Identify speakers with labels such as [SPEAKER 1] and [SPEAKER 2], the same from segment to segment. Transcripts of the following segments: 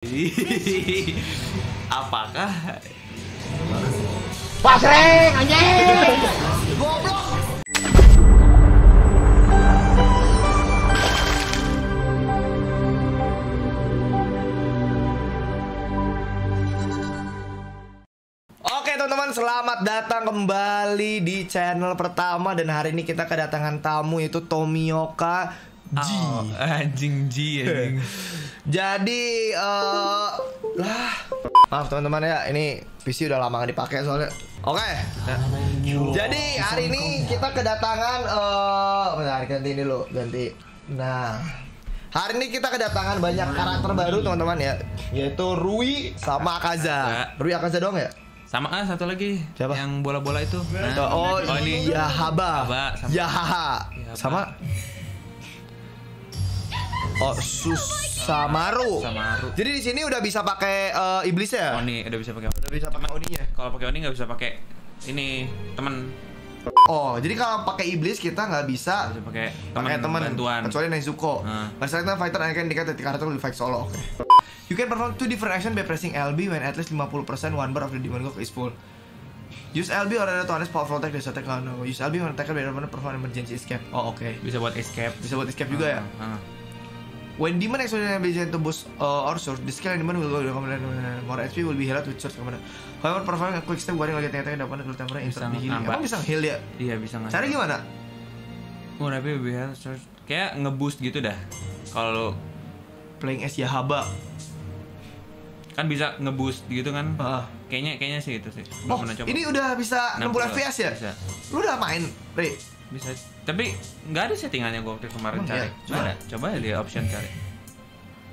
[SPEAKER 1] Apakah
[SPEAKER 2] Pasreng anjing. Goblok.
[SPEAKER 3] Oke teman-teman selamat datang kembali di channel pertama dan hari ini kita kedatangan tamu itu Tomioka G.
[SPEAKER 1] Oh, anjing G anjing.
[SPEAKER 3] Jadi eh lah maaf teman-teman ya ini PC udah lama gak dipakai soalnya. Oke. Jadi hari ini kita kedatangan eh bentar ganti ini lo ganti. Nah hari ini kita kedatangan banyak karakter baru teman-teman ya yaitu Rui sama Akaza. Rui Akaza dong ya?
[SPEAKER 1] Sama ah satu lagi.
[SPEAKER 3] Siapa?
[SPEAKER 1] Yang bola-bola itu. Nah,
[SPEAKER 3] Oh,
[SPEAKER 1] ini
[SPEAKER 3] ini Yahaba.
[SPEAKER 1] Sama-
[SPEAKER 3] Yahaha. Sama Oh, Susamaru.
[SPEAKER 1] Samaru.
[SPEAKER 3] Jadi di sini udah bisa pakai eh, iblis ya?
[SPEAKER 1] Oni udah bisa pakai.
[SPEAKER 3] Udah bisa pakai oninya.
[SPEAKER 1] Kalau pakai Oni nggak bisa pakai ini teman
[SPEAKER 3] Oh, jadi kalau pakai iblis kita nggak bisa
[SPEAKER 1] bisa pakai teman bantuan.
[SPEAKER 3] kecuali Nezuko. But select fighter that the character will fight solo. Oke. You can perform two different action by pressing LB when at least 50% one bar of the demon go is full. Use LB or other to harness powerful attack this attack no. Use LB when attacker by perform emergency escape. Oh, oke.
[SPEAKER 1] Bisa buat escape.
[SPEAKER 3] Bisa buat escape juga ya.
[SPEAKER 1] Ah, ah.
[SPEAKER 3] When demon actually ability to boost uh, or source, the skill demon will go to command more HP will be healed with source command. However, performing a quick step while lagi attack dapat dulu temporary
[SPEAKER 1] Bisa
[SPEAKER 3] instant healing. Emang bisa heal ya?
[SPEAKER 1] Iya bisa nggak?
[SPEAKER 3] Cara gimana?
[SPEAKER 1] Oh, tapi lebih harus kayak ngeboost gitu dah. Kalau
[SPEAKER 3] Playing as Yahaba.
[SPEAKER 1] kan bisa ngeboost gitu kan.
[SPEAKER 3] Ah.
[SPEAKER 1] Kayaknya kayaknya sih itu sih. Belum
[SPEAKER 3] Oh, ini udah bisa 60 FPS ya?
[SPEAKER 1] Bisa.
[SPEAKER 3] Lu udah main, Re?
[SPEAKER 1] Bisa. Tapi nggak ada settingannya gua waktu kemarin
[SPEAKER 3] Emang
[SPEAKER 1] cari. Coba ada. Coba di option cari.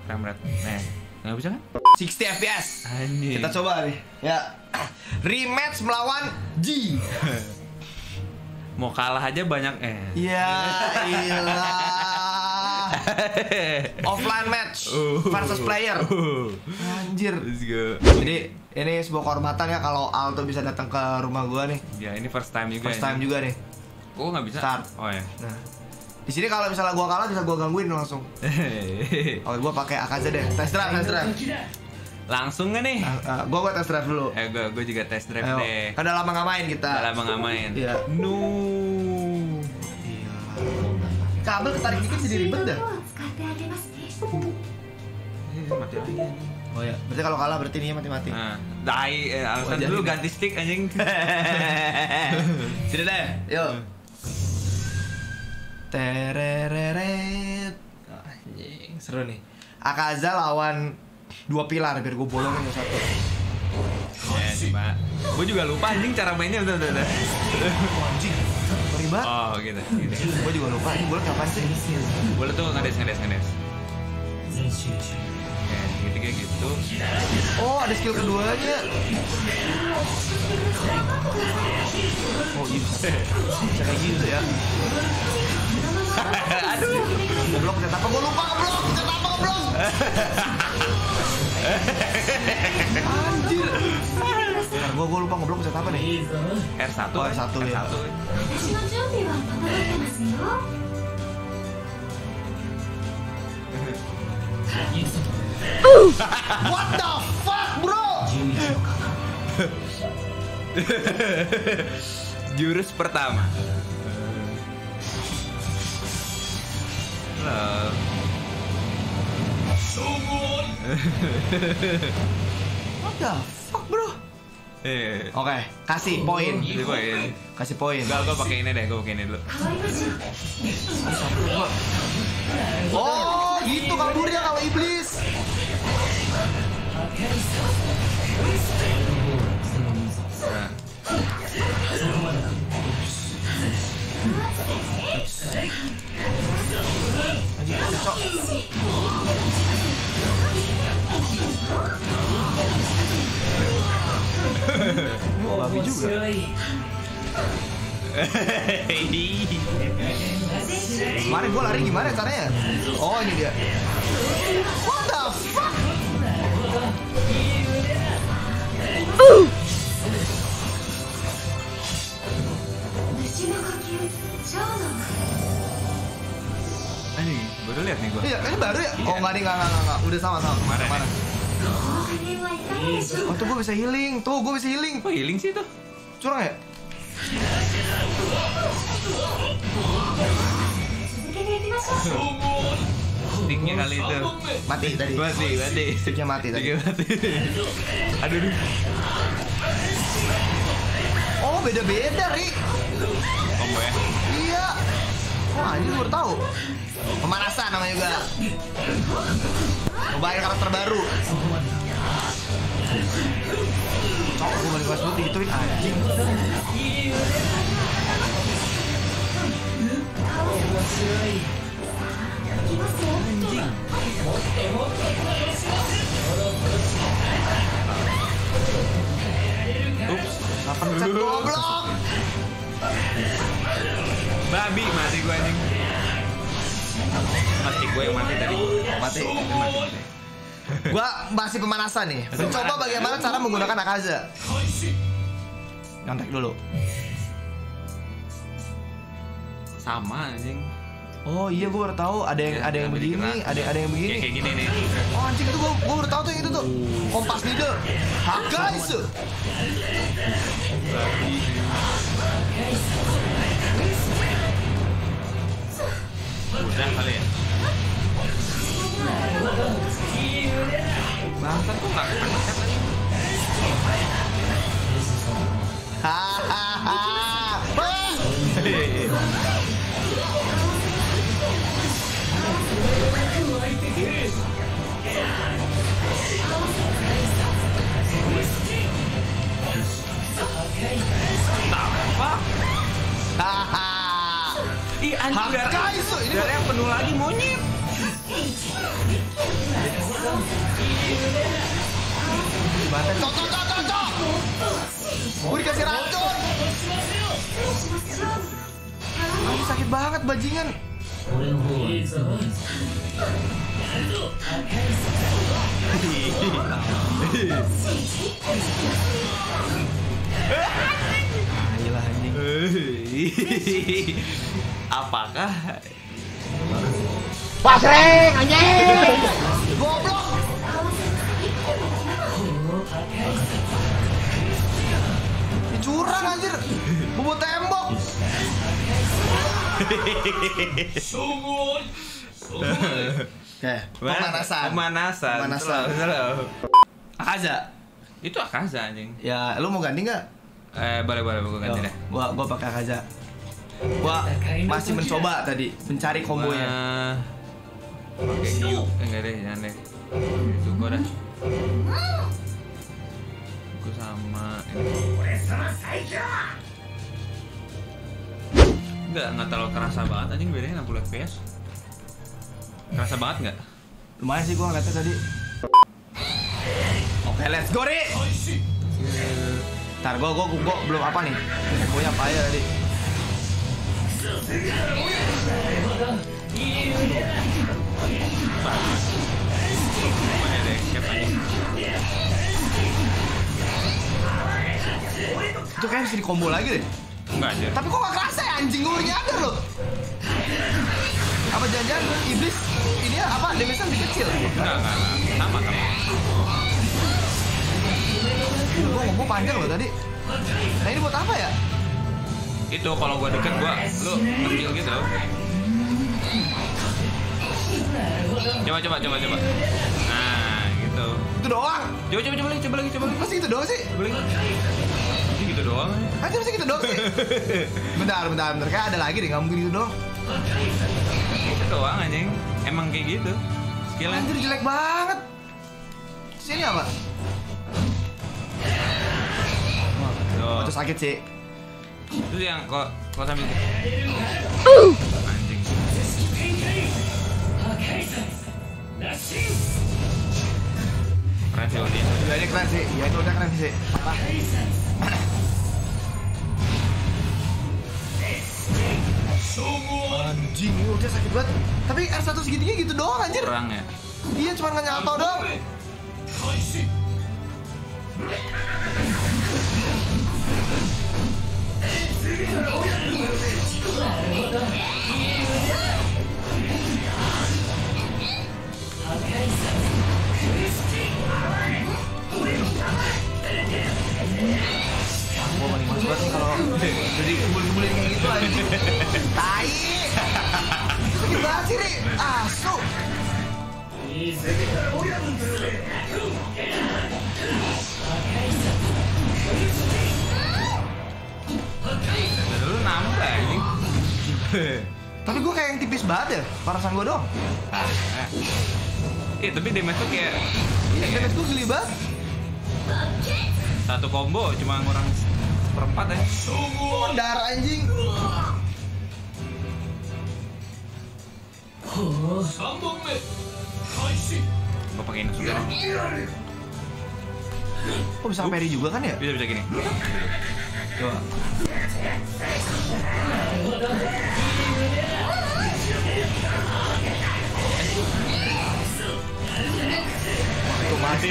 [SPEAKER 1] Frame rate. Nah, nggak bisa kan?
[SPEAKER 3] 60 FPS.
[SPEAKER 1] Anjing.
[SPEAKER 3] Kita coba nih. Ya. Rematch melawan G.
[SPEAKER 1] Mau kalah aja banyak eh.
[SPEAKER 3] Ya ilah. Offline match
[SPEAKER 1] Uh.
[SPEAKER 3] versus player.
[SPEAKER 1] Uh.
[SPEAKER 3] Anjir. Jadi ini sebuah kehormatan ya kalau Alto bisa datang ke rumah gua nih.
[SPEAKER 1] Ya ini first time juga.
[SPEAKER 3] First
[SPEAKER 1] ini.
[SPEAKER 3] time juga nih.
[SPEAKER 1] Oh nggak bisa.
[SPEAKER 3] Start.
[SPEAKER 1] Oh ya.
[SPEAKER 3] Nah, di sini kalau misalnya gua kalah bisa gua gangguin langsung. Oh gua pakai Akaza deh. Test drive, test drive.
[SPEAKER 1] Langsung gak nih?
[SPEAKER 3] Uh, gua gua test drive dulu.
[SPEAKER 1] Eh gua gua juga test drive
[SPEAKER 3] Ayo.
[SPEAKER 1] deh.
[SPEAKER 3] Kan udah lama enggak main kita.
[SPEAKER 1] Udah lama enggak main.
[SPEAKER 3] Iya.
[SPEAKER 1] No.
[SPEAKER 3] Kabel ketarik dikit jadi ribet dah.
[SPEAKER 1] Eh, mati lagi.
[SPEAKER 3] Oh ya, berarti kalau kalah berarti nih mati-mati.
[SPEAKER 1] Nah, dai eh, alasan
[SPEAKER 3] oh,
[SPEAKER 1] dulu ganti stick anjing.
[SPEAKER 3] Sudah deh, yuk. Hmm. Tereret. Anjing, seru nih. Akaza lawan dua pilar biar gue bolongin yang satu.
[SPEAKER 1] Ya. Gue juga lupa anjing cara mainnya udah udah. udah.
[SPEAKER 3] Oh, anjing.
[SPEAKER 1] Oh, gitu. gitu.
[SPEAKER 3] Gue juga lupa ini boleh kapan sih?
[SPEAKER 1] Boleh tuh ngedes ngedes ngedes. Ya, gitu kayak gitu.
[SPEAKER 3] Oh, ada skill keduanya. Oh, iya. Bisa kayak gitu ya.
[SPEAKER 1] Aduh.
[SPEAKER 3] Goblok? Gue lupa goblok. Udah apa goblok? Anjir. Gue gue lupa apa nih?
[SPEAKER 1] R1.
[SPEAKER 3] Oh, R1 ya.
[SPEAKER 1] R1.
[SPEAKER 3] What the fuck, bro?
[SPEAKER 1] Jurus pertama. terkenal Sungun
[SPEAKER 3] What the fuck bro
[SPEAKER 1] Eh.
[SPEAKER 3] Oke, okay, kasih poin.
[SPEAKER 1] Kasih poin.
[SPEAKER 3] Kasih poin.
[SPEAKER 1] Enggak, gue pakai ini deh, gue pakai ini dulu.
[SPEAKER 3] Oh, gitu kaburnya kalau iblis.
[SPEAKER 1] Nah.
[SPEAKER 3] Anjing. Oh, babi juga. Kemarin gue lari gimana caranya? Oh ini dia. What the fuck?
[SPEAKER 1] Anjing, baru lihat nih gua.
[SPEAKER 3] Iya, ini baru ya? Oh, iya. enggak nih, enggak, enggak, enggak. Udah sama-sama.
[SPEAKER 1] Mana?
[SPEAKER 3] Mana? Oh, tuh gua bisa healing. Tuh, gua bisa healing.
[SPEAKER 1] Kok healing sih tuh?
[SPEAKER 3] Curang ya?
[SPEAKER 1] Sticknya kali itu
[SPEAKER 3] Mati tadi
[SPEAKER 1] Mati, mati
[SPEAKER 3] Sticknya mati tadi
[SPEAKER 1] mati Aduh, aduh
[SPEAKER 3] Oh beda-beda Ri
[SPEAKER 1] Kombo ya
[SPEAKER 3] Wah ini baru tahu. Pemanasan namanya juga. Mobile karakter baru. Cok, gue balik kelas dulu digituin anjing.
[SPEAKER 1] Ups.
[SPEAKER 3] Gak pencet goblok.
[SPEAKER 1] Babi mati gue anjing. Mati gue yang mati tadi.
[SPEAKER 3] Mati.
[SPEAKER 1] Mati, mati.
[SPEAKER 3] Gua masih pemanasan nih. Mencoba bagaimana cara menggunakan Akaza. Nyontek dulu.
[SPEAKER 1] Sama anjing.
[SPEAKER 3] Oh iya gue baru tahu ada yang ada yang begini, ada ada yang
[SPEAKER 1] Kayak
[SPEAKER 3] begini.
[SPEAKER 1] kayak gini nih.
[SPEAKER 3] Oh anjing itu gue gue baru tahu tuh yang itu tuh. Kompas needle. Hakaisu.
[SPEAKER 1] Udah kali ya. Bangsat kok nggak kepencet lagi.
[SPEAKER 3] Hahaha.
[SPEAKER 1] Anjing.
[SPEAKER 3] Goblok. Ini curang anjir. Bobot tembok. Oke, pemanasan.
[SPEAKER 1] Pemanasan.
[SPEAKER 3] Pemanasan.
[SPEAKER 1] Slow, slow.
[SPEAKER 3] Akaza.
[SPEAKER 1] Itu Akaza anjing.
[SPEAKER 3] Ya, lu mau ganti nggak?
[SPEAKER 1] Eh boleh boleh gue ganti deh.
[SPEAKER 3] Gua gua pakai Akaza. Gua masih mencoba tadi mencari kombonya.
[SPEAKER 1] Pakai Q. Eh, enggak deh, jangan deh. Itu gua dah. Gua sama ini. Enggak, enggak terlalu kerasa banget anjing bedanya 60 fps. Kerasa banget enggak?
[SPEAKER 3] Lumayan sih gua ngeliatnya tadi. Oke, let's go, Ri. Ntar gua, gua, gua, gua belum apa nih? Kombonya apa ya tadi? Itu kayaknya bisa di combo lagi deh.
[SPEAKER 1] Enggak anjir.
[SPEAKER 3] Tapi kok gak kerasa ya anjing gue nyadar loh. Apa jangan-jangan iblis ini apa damage-nya lebih kecil?
[SPEAKER 1] Enggak, enggak, enggak. Sama sama.
[SPEAKER 3] Gue ngomong panjang loh tadi. Nah ini buat apa ya?
[SPEAKER 1] Itu kalau gua deket gua lu nge gitu. Coba coba coba coba. Nah, gitu.
[SPEAKER 3] Itu doang.
[SPEAKER 1] Coba coba coba lagi, coba lagi, coba lagi.
[SPEAKER 3] Pasti gitu doang sih.
[SPEAKER 1] Ini gitu doang. aja.
[SPEAKER 3] Pasti gitu doang sih. Bentar, bentar, bentar. Kayak ada lagi deh, nggak mungkin gitu doang.
[SPEAKER 1] Gitu doang anjing. Emang kayak gitu. Skillnya.
[SPEAKER 3] Anjir jelek banget. Sini apa?
[SPEAKER 1] Tuh.
[SPEAKER 3] Itu sakit sih.
[SPEAKER 1] Itu yang kok kok sambil anjing. Keren sih Odin.
[SPEAKER 3] Ya ini keren sih. Ya itu udah keren sih. Parah. Anjing, udah sakit banget. Tapi R1 segitinya gitu doang anjir.
[SPEAKER 1] Kurang ya.
[SPEAKER 3] Iya cuma nggak nyalto doang. 破壊され Tapi gue kayak yang tipis banget ya, perasaan gue doang.
[SPEAKER 1] Ah, eh. Iya, tapi damage tuh kayak
[SPEAKER 3] Iya, damage gue geli banget.
[SPEAKER 1] satu combo cuma ngurang seperempat ya.
[SPEAKER 3] Oh, darah anjing.
[SPEAKER 1] Gue pakai ini deh.
[SPEAKER 3] Kok bisa parry juga kan ya?
[SPEAKER 1] Bisa bisa gini.
[SPEAKER 3] Coba.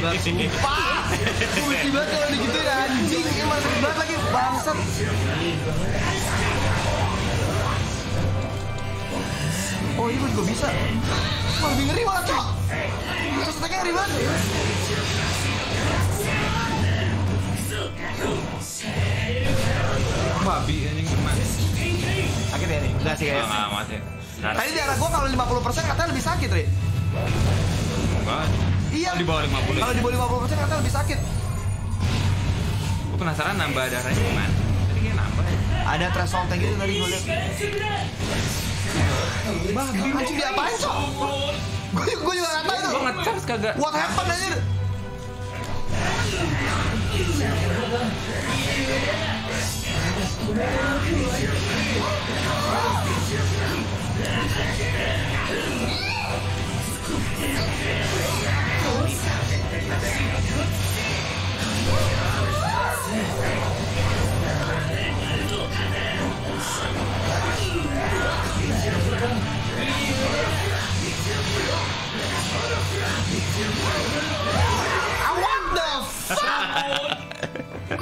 [SPEAKER 3] Banget sumpah benci banget kalau digituin anjing Emang sakit banget lagi bangsat Oh ini gue juga bisa Wah lebih ngeri malah cok Terus attack-nya ngeri banget
[SPEAKER 1] Babi anjing gimana?
[SPEAKER 3] Sakit ya nih? Enggak sih kayaknya
[SPEAKER 1] enggak mati. Sekarang
[SPEAKER 3] Tadi darah gue kalau 50% katanya lebih sakit Ri
[SPEAKER 1] enggak.
[SPEAKER 3] Iya
[SPEAKER 1] Oh, di bawah 50
[SPEAKER 3] Kalau di bawah 50% katanya lebih sakit
[SPEAKER 1] Gue penasaran nambah darahnya gimana? Tadi kayak nambah ya.
[SPEAKER 3] Ada thresholdnya gitu tadi gue liat
[SPEAKER 1] Babi.
[SPEAKER 3] Anjing diapain cok? Gue gue juga gak tau itu
[SPEAKER 1] Gue ngecharge kagak.
[SPEAKER 3] What happened anjir? Gue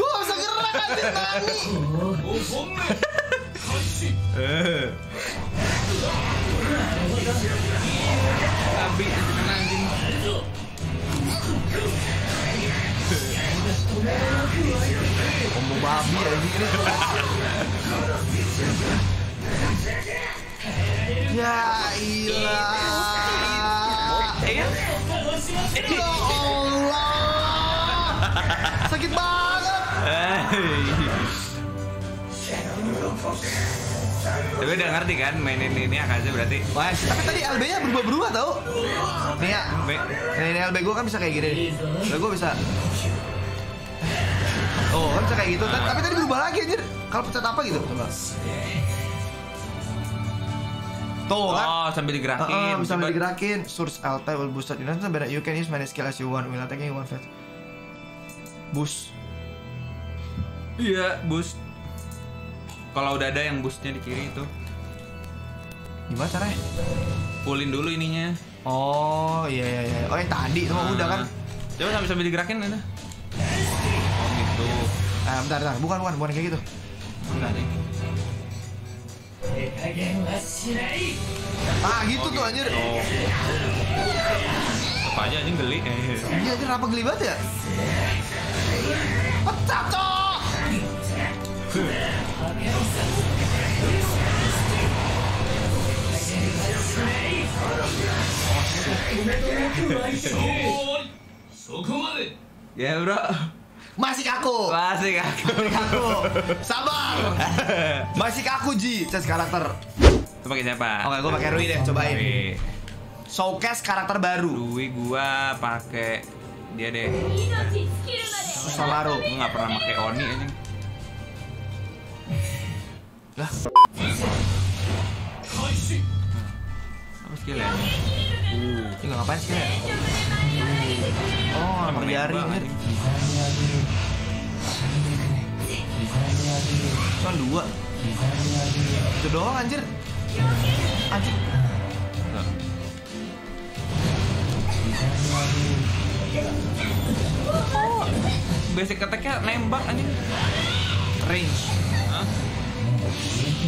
[SPEAKER 3] gak bisa gerak anjir Nani
[SPEAKER 1] Babi
[SPEAKER 3] babi anjing ini. Ya ilah. Ya Allah Sakit banget.
[SPEAKER 1] Tapi udah ngerti kan mainin ini Akaza berarti?
[SPEAKER 3] Wah, tapi tadi LB nya berubah-berubah tau. Nih ya. Ini LB gue kan bisa kayak gini. LB gue bisa Oh kan kayak gitu Tapi- Tapi tadi berubah lagi anjir Kalau pencet apa gitu Coba Tuh kan
[SPEAKER 1] Oh sambil digerakin
[SPEAKER 3] bisa
[SPEAKER 1] Coba-
[SPEAKER 3] digerakin. Source LT will boost that unit. Better you can use many skill as you want. Will attacking you one fast. Boost.
[SPEAKER 1] Iya boost Kalau udah ada yang boostnya di kiri itu
[SPEAKER 3] Gimana caranya?
[SPEAKER 1] Pullin dulu ininya
[SPEAKER 3] Oh iya iya iya. Oh yang tadi itu mah udah kan.
[SPEAKER 1] Coba sambil sambil digerakin Oh gitu
[SPEAKER 3] Ah bentar bentar. Bukan bukan bukan kayak gitu.
[SPEAKER 1] Enggak nih
[SPEAKER 3] Ah gitu tuh anjir.
[SPEAKER 1] Oh Apa aja anjing geli eh.
[SPEAKER 3] Iya anjir kenapa geli banget ya? Pecah cok.
[SPEAKER 1] Ya bro
[SPEAKER 3] Masih kaku.
[SPEAKER 1] Masih aku
[SPEAKER 3] Masih kaku. Sabar. Masih kaku Ji. Ces karakter.
[SPEAKER 1] Itu pakai siapa?
[SPEAKER 3] Oke, gue pakai Rui deh, cobain.
[SPEAKER 1] Rui.
[SPEAKER 3] Showcase karakter baru.
[SPEAKER 1] Rui gua pakai dia deh.
[SPEAKER 3] Solaru.
[SPEAKER 1] Gua nggak pernah pakai Oni anjing.
[SPEAKER 3] Lah,
[SPEAKER 1] Apa skill ya?
[SPEAKER 3] ini ngapain sih ya? Oh, emang jari anjir.
[SPEAKER 1] anjing.
[SPEAKER 3] Cuma dua. Itu doang anjir. Anjir.
[SPEAKER 1] Oh, basic attack-nya nembak anjing.
[SPEAKER 3] Range.
[SPEAKER 1] Hah?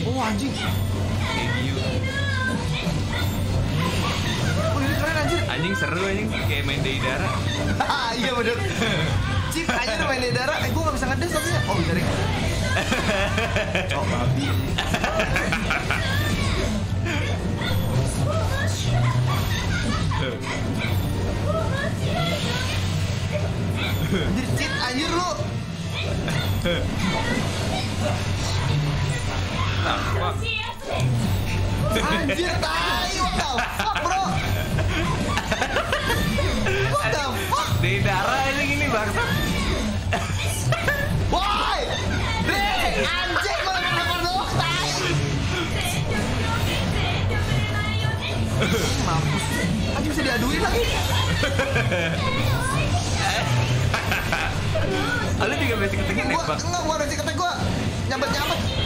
[SPEAKER 3] Oh anjing.
[SPEAKER 1] Kayak gitu.
[SPEAKER 3] Oh ini keren anjir.
[SPEAKER 1] Anjing seru anjing kayak main Deidara.
[SPEAKER 3] Ah, iya bener. Cip anjir main darah. Eh gua nggak bisa ngedes tapi Oh deh. Oh babi. Anjir cheat anjir lu.
[SPEAKER 1] Nah.
[SPEAKER 3] Anjir tai, what the fuck bro?
[SPEAKER 1] Di darah ini gini bangsa.
[SPEAKER 3] Woi! Dek, anjing malah kenapa doang tai? Mampus. Anjing bisa diaduin lagi.
[SPEAKER 1] Lu juga basic
[SPEAKER 3] Gua
[SPEAKER 1] nembak.
[SPEAKER 3] enggak gua ada ketek gua nyambet-nyambet.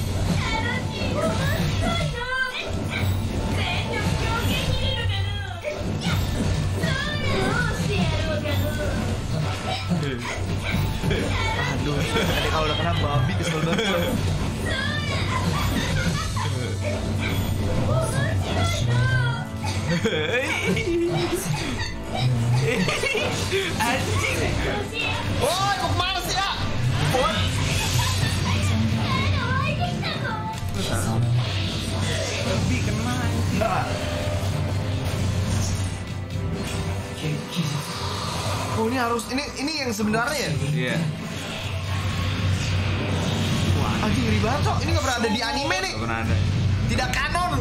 [SPEAKER 3] kalau udah kena babi kesel banget. gua. Woi, mau ke mana sih ya? Woi.
[SPEAKER 1] Babi kena.
[SPEAKER 3] Oh ini harus ini ini yang sebenarnya ya?
[SPEAKER 1] Iya.
[SPEAKER 3] Anjing ngeri banget cok. Ini nggak pernah ada di anime nih.
[SPEAKER 1] Gak pernah ada.
[SPEAKER 3] Tidak kanon.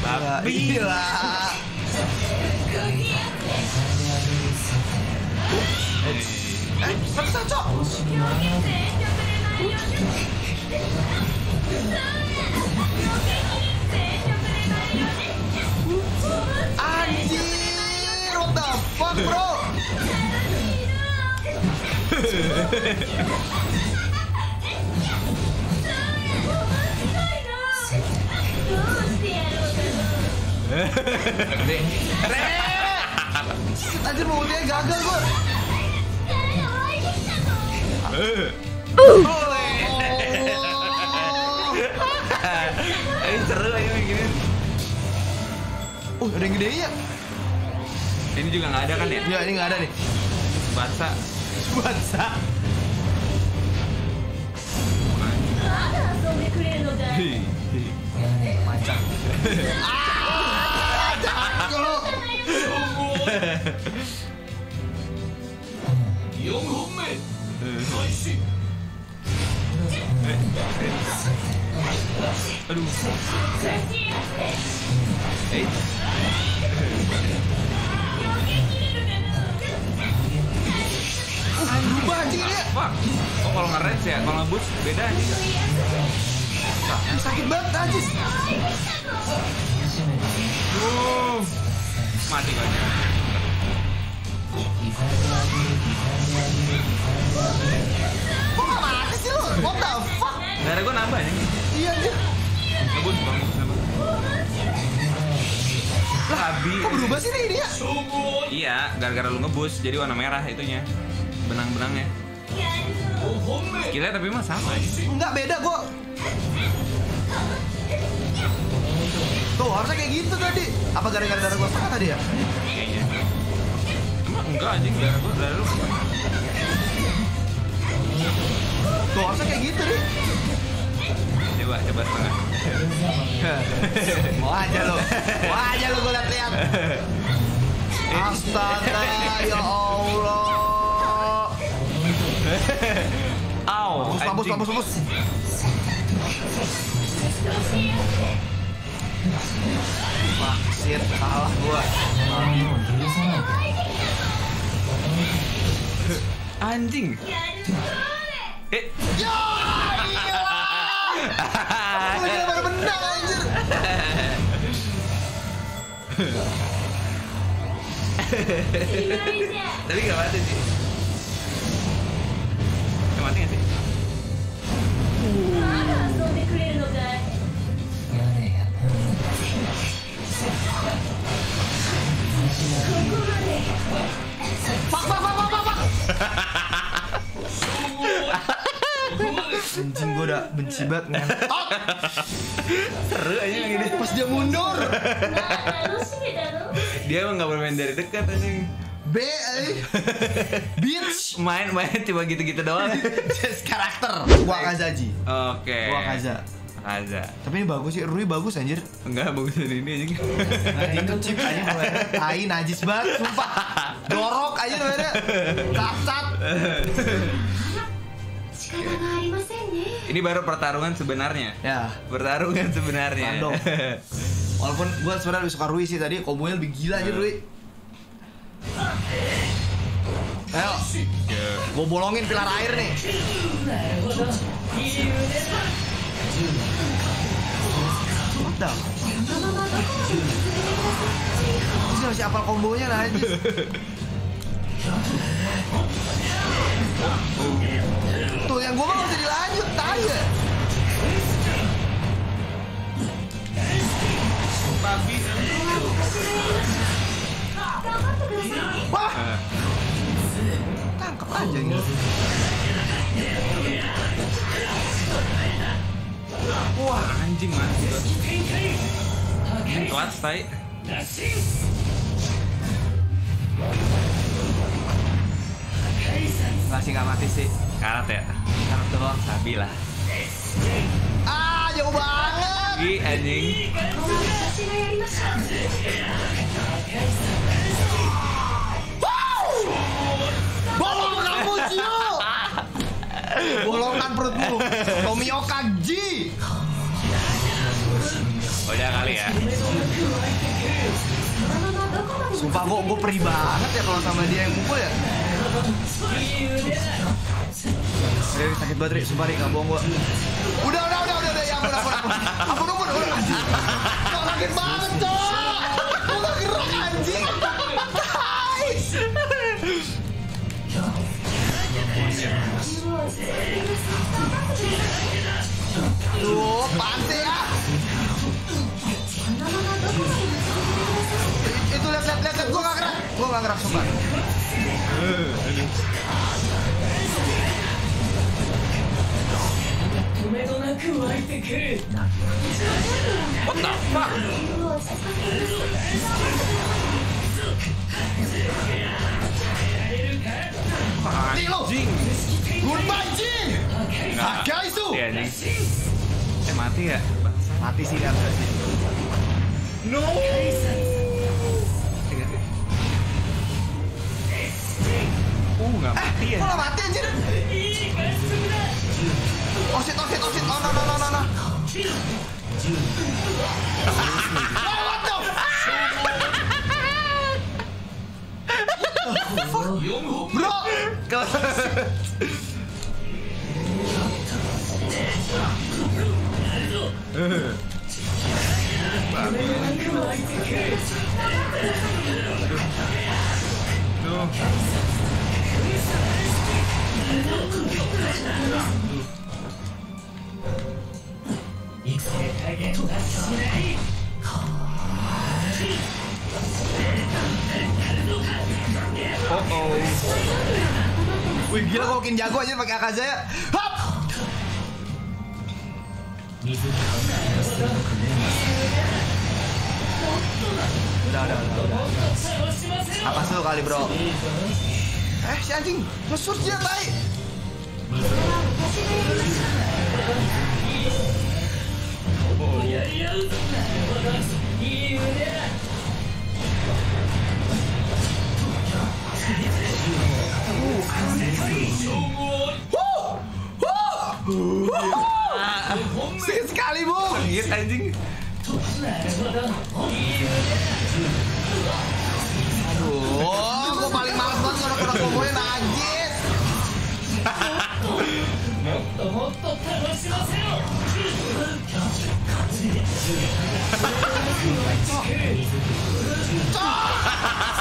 [SPEAKER 1] Babi.
[SPEAKER 3] Gila. Eh, bisa cok. Bro? Anjir mulutnya gagal gua.
[SPEAKER 1] Eh seru aja gini.
[SPEAKER 3] Oh, ada yang gede ya?
[SPEAKER 1] Ini juga nggak ada kan ya?
[SPEAKER 3] Ya, ini nggak ada nih.
[SPEAKER 1] Basa.
[SPEAKER 3] Batsa. Kalau
[SPEAKER 1] Aduh. Eh, fuck. Oh kalau nge ya, kalau ngebus beda anjing.
[SPEAKER 3] Ih, Sakit banget anjing.
[SPEAKER 1] Uh, mati banyak.
[SPEAKER 3] Kok nggak mati sih lu? What the fuck?
[SPEAKER 1] Darah gue nambah nih.
[SPEAKER 3] Iya anjir.
[SPEAKER 1] Ngebus bang, ngebus nambah. Babi.
[SPEAKER 3] Kok berubah sih nih ini ya?
[SPEAKER 1] Iya, gara-gara lu ngebus jadi warna merah itunya. Benang-benangnya. Skillnya tapi mah sama ya.
[SPEAKER 3] Enggak beda gua. Tuh harusnya kayak gitu tadi. Apa gara-gara darah gua setengah tadi ya?
[SPEAKER 1] Kayaknya. Emang enggak anjing darah gua darah lu.
[SPEAKER 3] Tuh harusnya kayak gitu nih.
[SPEAKER 1] Coba coba setengah.
[SPEAKER 3] Mau aja lu. Mau aja lu gua liat-liat. Astaga ya Allah.
[SPEAKER 1] Au,
[SPEAKER 3] Mampus, mampus, mampus. Maksir, salah gua.
[SPEAKER 1] Anjing. Eh,
[SPEAKER 3] Ya, menang anjir.
[SPEAKER 1] tapi gak mati sih.
[SPEAKER 3] anjing gue udah benci banget ngentot
[SPEAKER 1] seru aja gini
[SPEAKER 3] pas dia mundur.
[SPEAKER 1] Dia emang gak bermain dari dekat anjing.
[SPEAKER 3] B eh. Bitch
[SPEAKER 1] Main-main cuma gitu-gitu doang
[SPEAKER 3] Just karakter ji.
[SPEAKER 1] Oke
[SPEAKER 3] okay.
[SPEAKER 1] kaza, kaza.
[SPEAKER 3] Tapi ini bagus sih, Rui bagus anjir.
[SPEAKER 1] Enggak, bagus dari ini aja.
[SPEAKER 3] nah, itu kan cip aja Tai najis banget, sumpah. Dorok aja
[SPEAKER 4] namanya. Kasat.
[SPEAKER 1] Ini baru pertarungan sebenarnya.
[SPEAKER 3] Ya.
[SPEAKER 1] Pertarungan sebenarnya.
[SPEAKER 3] Walaupun gue sebenarnya lebih suka Rui sih tadi, kombonya lebih gila aja eh. Rui. Ayo, gue bolongin pilar air nih. The? Ini masih apal kombonya lah aja. Tuh yang gue mah bisa dilanjut, tai ya. Wah, tangkap aja ini.
[SPEAKER 1] Wah, anjing mati kelas tai.
[SPEAKER 3] Masih nggak mati sih.
[SPEAKER 1] Karat ya.
[SPEAKER 3] Karat doang.
[SPEAKER 1] Sabi lah.
[SPEAKER 3] Ah, jauh banget.
[SPEAKER 1] Ih, anjing.
[SPEAKER 3] Bolong kamu, Cio. Bolongkan perutmu. Tomio Kaji.
[SPEAKER 1] Udah kali ya.
[SPEAKER 3] Sumpah gue gue perih banget ya kalau sama dia yang mukul ya. Ri, sakit banget, Ri. Sumpah, Ri. Gak bohong gue. Udah, udah, udah, udah, udah. Ya, ampun, ampun, ampun. Ampun, ampun, ampun. Kok sakit banget, Cok. Tuh, pantai ya. Itu lihat, lihat, lihat. Gue gak gerak. Gue gak gerak, sumpah.
[SPEAKER 1] What the fuck?
[SPEAKER 3] Mati. Goodbye, Jin.
[SPEAKER 1] Enggak.
[SPEAKER 3] Hagai su.
[SPEAKER 1] Iya. Eh mati ya?
[SPEAKER 3] Mati sih kan.
[SPEAKER 1] No. Uh, nggak mati ya?
[SPEAKER 3] Kok gak mati anjir? Oh shit, oh shit, oh shit. Oh no, no, no, no, no. Oh, what the Bro,
[SPEAKER 1] Oh oh.
[SPEAKER 3] Wih gila kok makin jago aja pakai Akaza ya. Hap! Udah, udah, udah. Apa sih kali bro? Eh si anjing ngesus dia tai. Sih sekali bu.
[SPEAKER 1] Sengit anjing.
[SPEAKER 3] Oh, gue paling males banget kalau kena kombonya najis.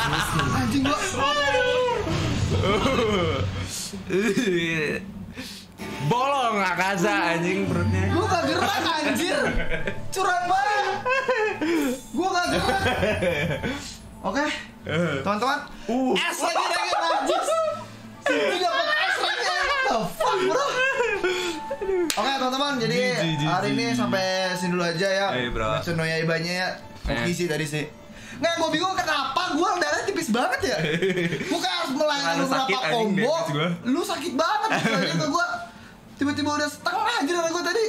[SPEAKER 3] Anjing
[SPEAKER 1] Bolong Akaza anjing perutnya.
[SPEAKER 3] Gua gak gerak anjir. Curang banget. Gua gak gerak. Oke. Teman-teman. Es lagi lagi najis. Sini dapat es lagi. The fuck, bro? Oke teman-teman, jadi hari ini sampai sini dulu aja ya.
[SPEAKER 1] Eh, bro.
[SPEAKER 3] Sunoya ibanya ya. Sih tadi sih. Nggak, gue bingung kenapa gue darahnya tipis banget ya. Bukan harus melayani beberapa combo.
[SPEAKER 1] gua.
[SPEAKER 3] Lu sakit banget soalnya ke gue. Tiba-tiba udah setengah aja darah gue tadi.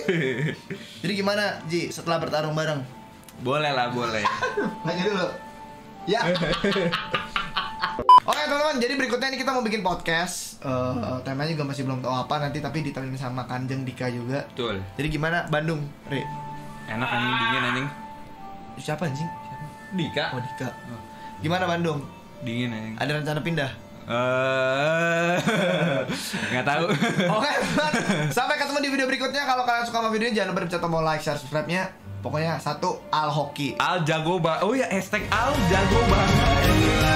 [SPEAKER 3] Jadi gimana Ji setelah bertarung bareng?
[SPEAKER 1] boleh lah, boleh.
[SPEAKER 3] Nanya dulu. Ya. Oke teman-teman, jadi berikutnya ini kita mau bikin podcast. Eh, temanya juga masih belum tahu apa nanti tapi ditemenin sama Kanjeng Dika juga.
[SPEAKER 1] Betul.
[SPEAKER 3] Jadi gimana Bandung, Re?
[SPEAKER 1] Enak anjing dingin anjing.
[SPEAKER 3] Siapa anjing?
[SPEAKER 1] Dika.
[SPEAKER 3] Oh Dika. Gimana Bandung?
[SPEAKER 1] Dingin anjing.
[SPEAKER 3] Ada rencana pindah?
[SPEAKER 1] Eh, nggak tahu.
[SPEAKER 3] Oke, sampai ketemu di video berikutnya. Kalau kalian suka sama video ini jangan lupa dipencet tombol like, share, subscribe-nya. Pokoknya satu al hoki.
[SPEAKER 1] Al jago ba. Oh ya hashtag Al jago banget.